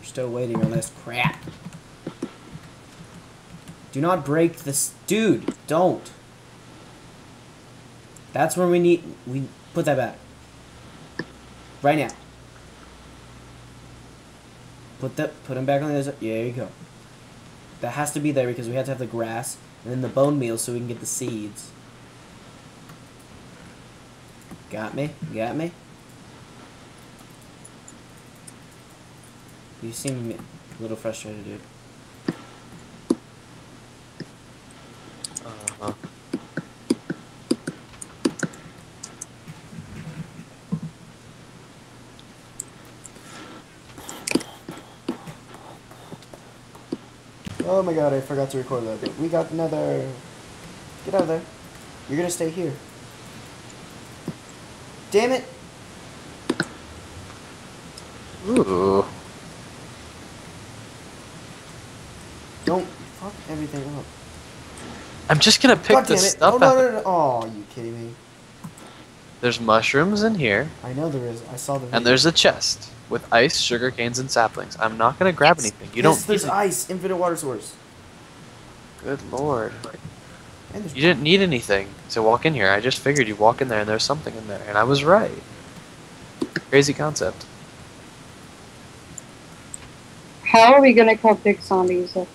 We're still waiting on this crap. Do not break this. Dude, don't. That's where we need. We put that back. Right now. Put that. Put him back on the other side. Yeah, there you go. That has to be there because we have to have the grass and then the bone meal so we can get the seeds. Got me? Got me? You seem a little frustrated, dude. Uh-huh. Oh my god, I forgot to record that. But we got another. Get out of there. You're gonna stay here. Damn it! Ooh. Don't fuck everything up. I'm just gonna pick God damn this stuff Oh no, up. no, no! Oh, you kidding me? There's mushrooms in here, I know there is. I saw the. and there's a chest with ice, sugar canes, and saplings. I'm not gonna grab anything. You Yes, don't. There's need it. ice, infinite water source. Good lord. You didn't need anything to walk in here. I just figured you walk in there and there's something in there, and I was right. Crazy concept. How are we gonna kill big zombies if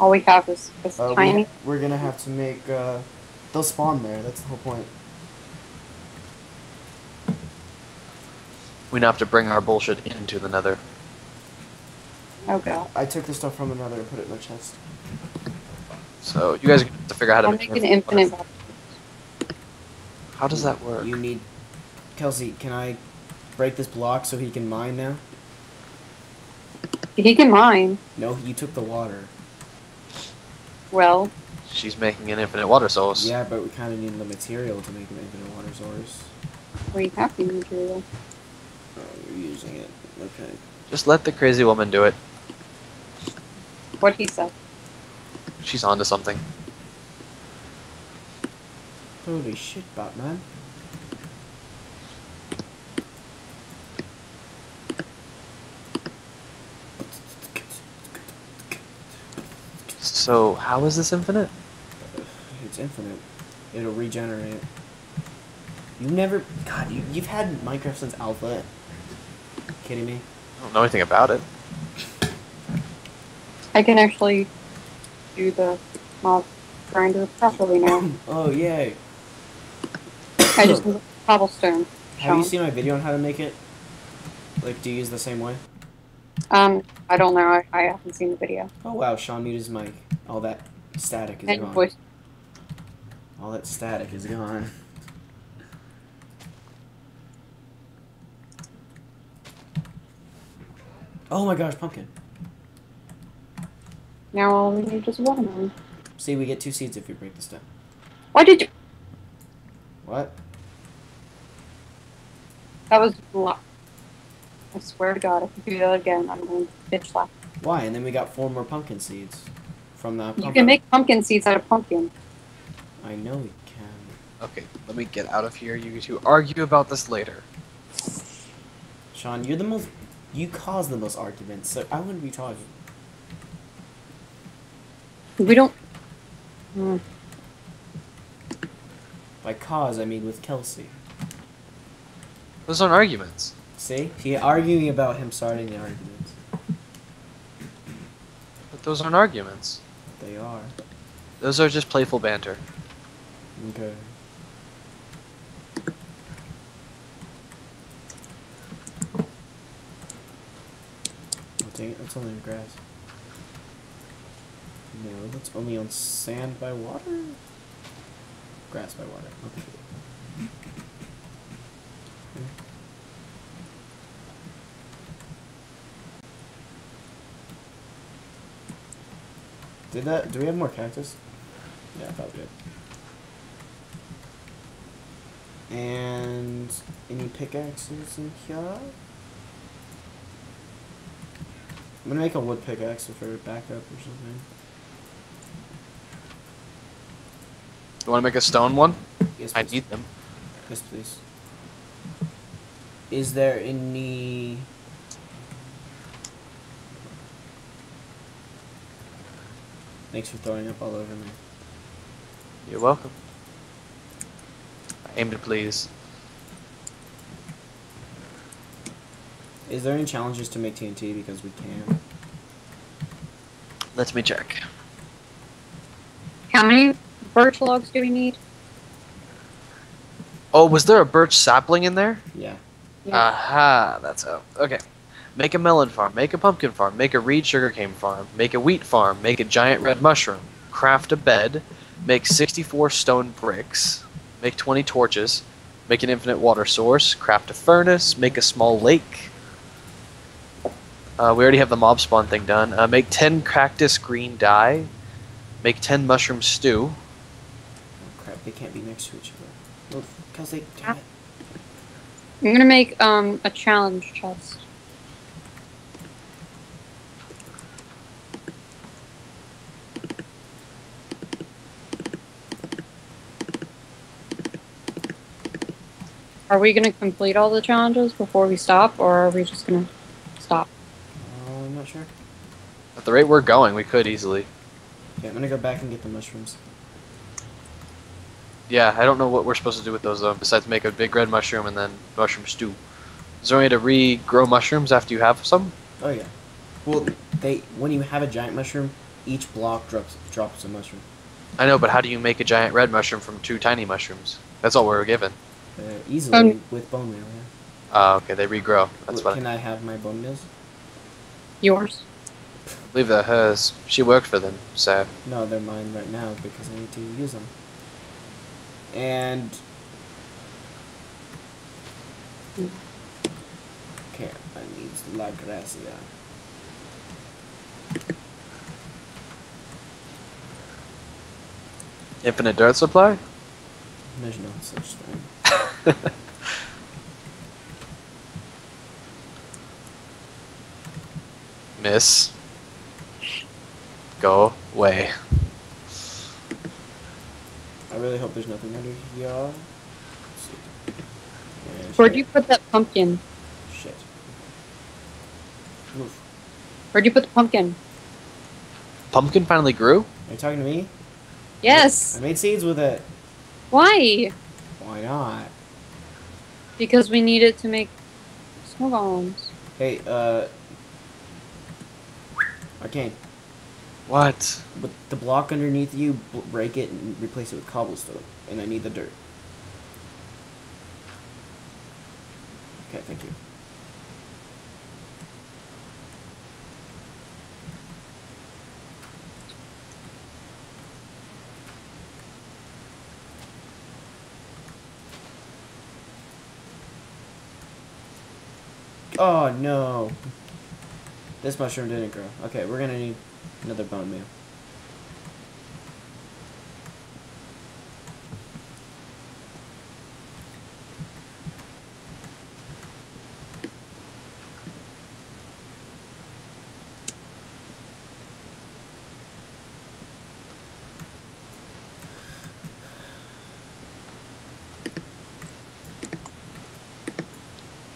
all we have is this Uh, we, tiny? we're gonna have to make. Uh, they'll spawn there. That's the whole point. We now have to bring our bullshit into the nether. Oh god. I took the stuff from another and put it in the chest. So you guys have to figure out how I'm to make make an infinite. How does that work? You need. Kelsey, can I break this block so he can mine now? He can mine. No, you took the water. Well, She's making an infinite water source. Yeah, but we kind of need the material to make an infinite water source. we have the material. Oh, you're using it. Okay. Just let the crazy woman do it. What he said. She's onto something. Holy shit, Batman. So how is this infinite? It's infinite. It'll regenerate. You never. God, you, you've had Minecraft since Alpha. Kidding me? I don't know anything about it. I can actually do the mob grinder properly now. Oh, yay. I just need cobblestone. Have you seen my video on how to make it? Like, do you use the same way? Um, I don't know. I, I haven't seen the video. Oh, wow, Sean muted his mic. All that static is And gone. voice. All that static is gone. Oh my gosh, pumpkin. Now all we need is watermelon. See, we get two seeds if we break this down. Why did you? What? That was luck. I swear to God, if you do that again, I'm going to bitch slap. Why? And then we got four more pumpkin seeds from the You pumpkin. can make pumpkin seeds out of pumpkin. I know we can. Okay, let me get out of here. You two argue about this later. Sean, you're the most. You cause the most arguments, so I wouldn't be talking. We don't. Hmm. By cause, I mean with Kelsey. Those aren't arguments. See? He arguing about him starting the arguments. But those aren't arguments. They are. Those are just playful banter. Okay. Oh, dang it, that's only in grass. No, that's only on sand by water? Grass by water. Okay. Did that? Do we have more cactus? Yeah, I thought we did. And any pickaxes in here? I'm gonna make a wood pickaxe for backup or something. You want to make a stone one? Yes, I need them. Yes, please. Is there any? Thanks for throwing up all over me. You're welcome. I aim to please. Is there any challenges to make TNT because we can? Let me check. How many birch logs do we need? Oh, was there a birch sapling in there? Yeah. Aha, that's how. Okay. Make a melon farm, make a pumpkin farm, make a reed sugarcane farm, make a wheat farm, make a giant red mushroom, craft a bed, make 64 stone bricks, make 20 torches, make an infinite water source, craft a furnace, make a small lake. Uh, we already have the mob spawn thing done. Uh, make 10 cactus green dye, make 10 mushroom stew. Oh crap, they can't be next to each other. Well, because they. Damn it. I'm gonna make um a challenge chest. Are we gonna complete all the challenges before we stop, or are we just gonna stop? Oh, I'm not sure. At the rate we're going, we could easily. Okay, I'm gonna go back and get the mushrooms. Yeah, I don't know what we're supposed to do with those though, besides make a big red mushroom and then mushroom stew. Is there any way to regrow mushrooms after you have some? Oh yeah. Well, they when you have a giant mushroom, each block drops drops a mushroom. I know, but how do you make a giant red mushroom from two tiny mushrooms? That's all we were given. Uh, easily Um, with bone meal. Yeah. Ah, okay, they regrow. That's Well, what Can I, I have my bone meals? Yours? I believe they're hers. She worked for them, so No, they're mine right now because I need to use them. And okay, I need la gracia. infinite dirt supply. There's no such thing. Miss, go away. I really hope there's nothing under here. Let's see. Where'd you put that pumpkin? Shit. Oof. Where'd you put the pumpkin? Pumpkin finally grew. Are you talking to me? Yes. I made seeds with it. Why? Why not? Because we need it to make snow golems. Hey, uh. Arcane. What? But the block underneath you, break it and replace it with cobblestone. And I need the dirt. Okay, thank you. Oh no. This mushroom didn't grow. Okay, we're gonna need another bone meal.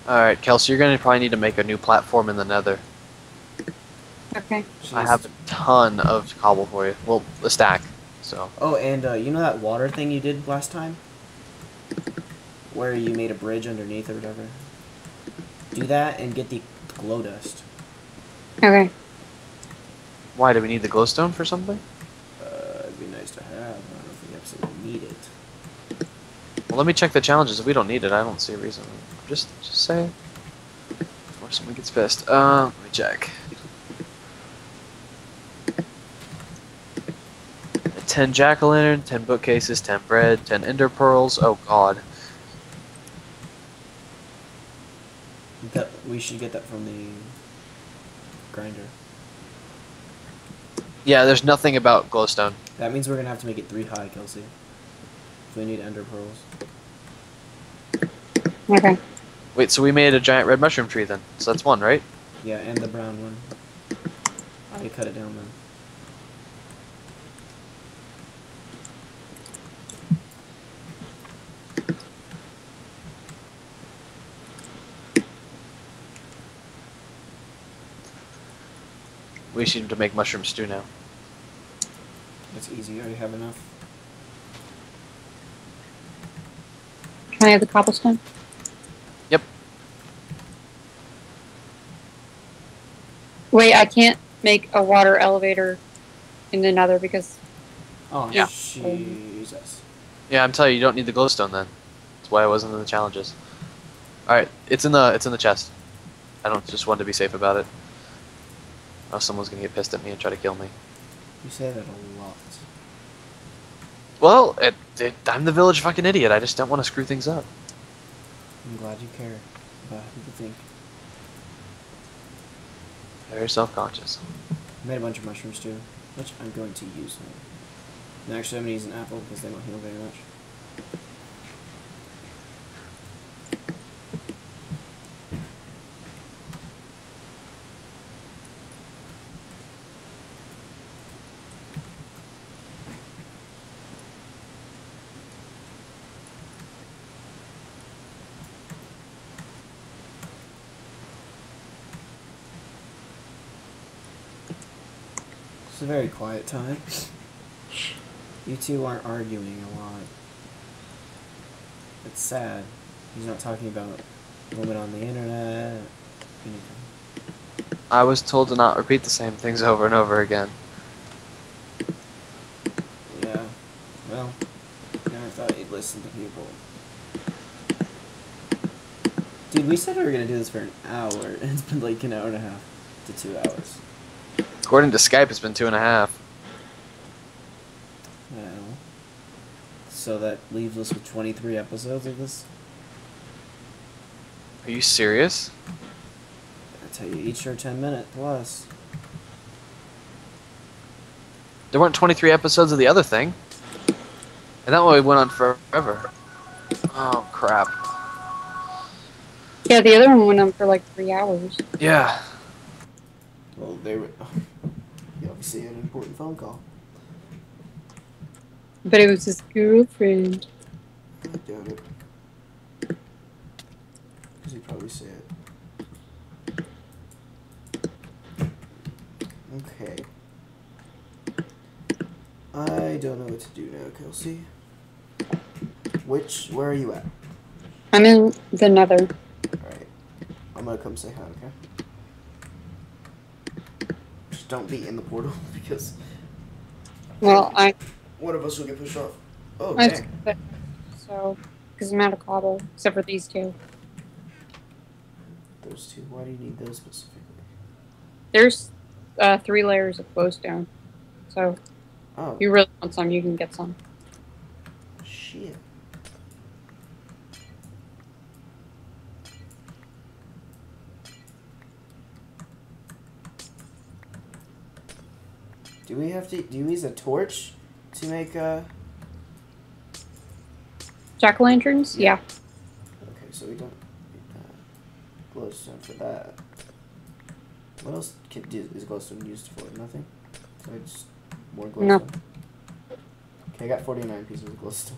All right, Kelsey, you're gonna probably need to make a new platform in the Nether. Okay. I have a ton of cobble for you. Well, a stack. So Oh, and uh, you know that water thing you did last time? Where you made a bridge underneath or whatever? Do that and get the glow dust. Okay. why do we need the glowstone for something? Uh, it'd be nice to have. I don't know if we absolutely need it. Well, let me check the challenges. If we don't need it, I don't see a reason. Just, just say. Before someone gets pissed. Uh, let me check. Ten jack o' lantern, ten bookcases, ten bread, ten ender pearls. Oh God. That we should get that from the grinder. Yeah, there's nothing about glowstone. That means we're gonna have to make it three high, Kelsey. If we need ender pearls. Okay. Wait, so we made a giant red mushroom tree then? So that's one, right? Yeah, and the brown one. I cut it down then. We should to make mushroom stew now. It's easy. I already have enough. Can I have the cobblestone? Wait, I can't make a water elevator in the nether because Oh, Yeah. Jesus. Yeah, I'm telling you, you don't need the glowstone then. That's why I wasn't in the challenges. All right, it's in the it's in the chest. I don't just want to be safe about it. Or else someone's gonna get pissed at me and try to kill me. You say that a lot. Well, it, it, I'm the village fucking idiot. I just don't want to screw things up. I'm glad you care about how people think. Very self-conscious. I made a bunch of mushrooms too, which I'm going to use now. And actually, I'm going to use an apple because they don't heal very much. A very quiet time. You two aren't arguing a lot. It's sad. He's not talking about women on the internet. Anything. I was told to not repeat the same things over and over again. Yeah. Well, never thought you'd listen to people. Dude, we said we were gonna do this for an hour, and it's been like an hour and a half to two hours. According to Skype, it's been two and a half. I. So that leaves us with 23 episodes of this. Are you serious? I tell you, each are 10 minutes plus. There weren't 23 episodes of the other thing. And that one went on forever. Oh, crap. yeah, the other one went on for like three hours. Yeah. Well, they were. Obviously an important phone call. But it was his girlfriend. I doubt it. Because he'd probably say it. Okay. I don't know what to do now, Kelsey. Which, where are you at? I'm in the nether. Alright. I'm gonna come say hi, okay? Don't be in the portal because Well, I one of us will get pushed off. Oh, I dang. so because I'm out of cobble, except for these two. Those two. Why do you need those specifically? There's uh, three layers of glowstone. So Oh, if you really want some, you can get some. shit. Do we have to? Do you use a torch to make uh? Jack o' lanterns? Yeah. Okay, so we don't need glowstone for that. What else can, do, is glowstone used for? Nothing. So I just more glowstone. No. Okay, I got forty nine pieces of glowstone.